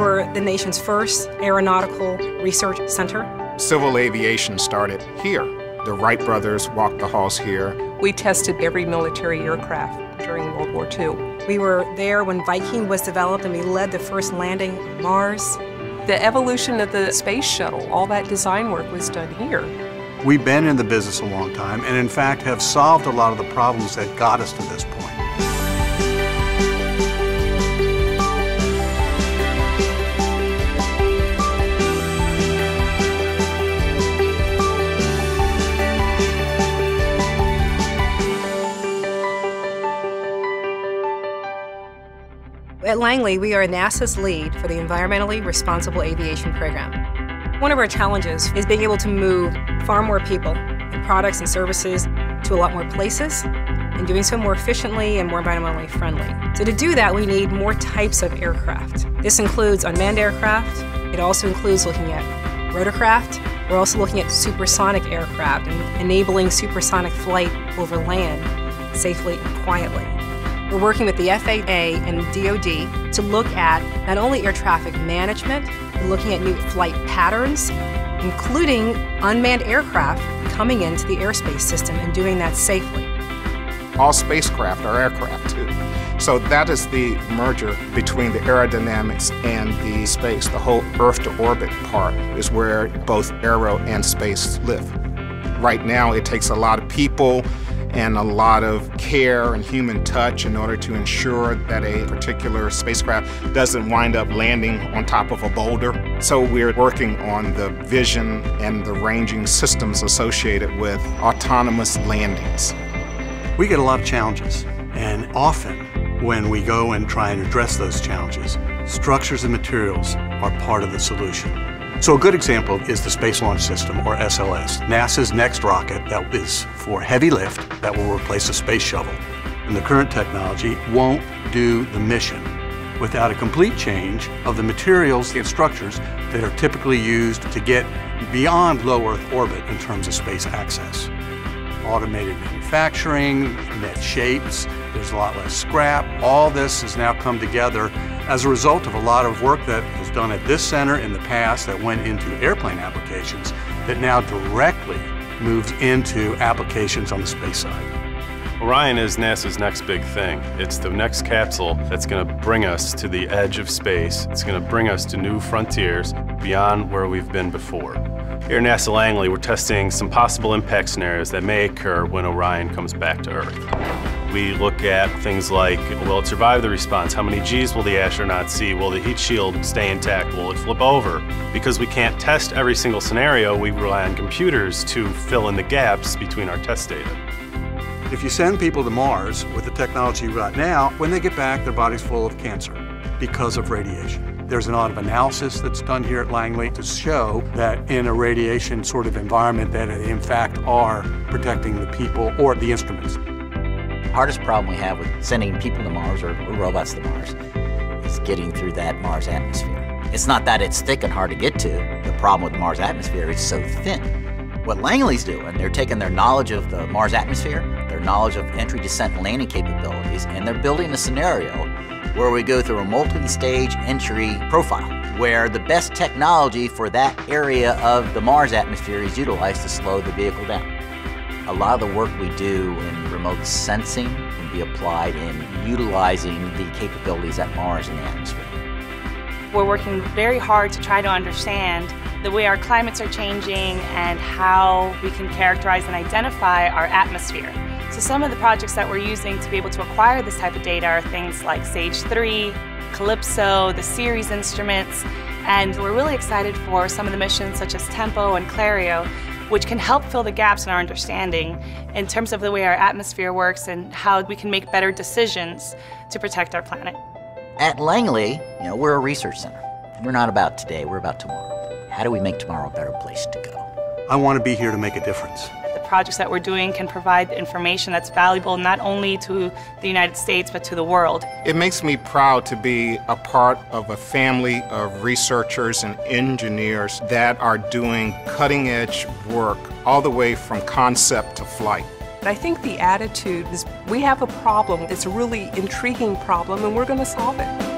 We were the nation's first aeronautical research center. Civil aviation started here. The Wright brothers walked the halls here. We tested every military aircraft during World War II. We were there when Viking was developed and we led the first landing on Mars. The evolution of the space shuttle, all that design work was done here. We've been in the business a long time and in fact have solved a lot of the problems that got us to this point. At Langley, we are NASA's lead for the Environmentally Responsible Aviation Program. One of our challenges is being able to move far more people and products and services to a lot more places and doing so more efficiently and more environmentally friendly. So to do that, we need more types of aircraft. This includes unmanned aircraft. It also includes looking at rotorcraft. We're also looking at supersonic aircraft and enabling supersonic flight over land safely and quietly. We're working with the FAA and DoD to look at not only air traffic management, but looking at new flight patterns, including unmanned aircraft coming into the airspace system and doing that safely. All spacecraft are aircraft too. So that is the merger between the aerodynamics and the space. The whole Earth to orbit part is where both aero and space live. Right now, it takes a lot of people and a lot of care and human touch in order to ensure that a particular spacecraft doesn't wind up landing on top of a boulder. So we're working on the vision and the ranging systems associated with autonomous landings. We get a lot of challenges, and often when we go and try and address those challenges, structures and materials are part of the solution. So a good example is the Space Launch System, or SLS, NASA's next rocket that is for heavy lift that will replace a space shuttle. And the current technology won't do the mission without a complete change of the materials and structures that are typically used to get beyond low Earth orbit in terms of space access. Automated manufacturing, net shapes, there's a lot less scrap. All this has now come together as a result of a lot of work that was done at this center in the past that went into airplane applications that now directly moves into applications on the space side. Orion is NASA's next big thing. It's the next capsule that's going to bring us to the edge of space. It's going to bring us to new frontiers beyond where we've been before. Here at NASA Langley, we're testing some possible impact scenarios that may occur when Orion comes back to Earth. We look at things like, will it survive the response? How many Gs will the astronaut see? Will the heat shield stay intact? Will it flip over? Because we can't test every single scenario, we rely on computers to fill in the gaps between our test data. If you send people to Mars with the technology got now, when they get back, their body's full of cancer because of radiation. There's a lot of analysis that's done here at Langley to show that in a radiation sort of environment that in fact are protecting the people or the instruments. The hardest problem we have with sending people to Mars or robots to Mars is getting through that Mars atmosphere. It's not that it's thick and hard to get to. The problem with Mars atmosphere is so thin. What Langley's doing, they're taking their knowledge of the Mars atmosphere, their knowledge of entry, descent, and landing capabilities, and they're building a scenario where we go through a multi-stage entry profile where the best technology for that area of the Mars atmosphere is utilized to slow the vehicle down. A lot of the work we do in remote sensing can be applied in utilizing the capabilities at Mars in the atmosphere. We're working very hard to try to understand the way our climates are changing and how we can characterize and identify our atmosphere. So some of the projects that we're using to be able to acquire this type of data are things like SAGE 3, CALIPSO, the CERES instruments, and we're really excited for some of the missions such as TEMPO and CLARREO, which can help fill the gaps in our understanding in terms of the way our atmosphere works and how we can make better decisions to protect our planet. At Langley, you know, we're a research center. We're not about today, we're about tomorrow. How do we make tomorrow a better place to go? I want to be here to make a difference projects that we're doing can provide information that's valuable not only to the United States but to the world. It makes me proud to be a part of a family of researchers and engineers that are doing cutting edge work all the way from concept to flight. I think the attitude is we have a problem, it's a really intriguing problem, and we're going to solve it.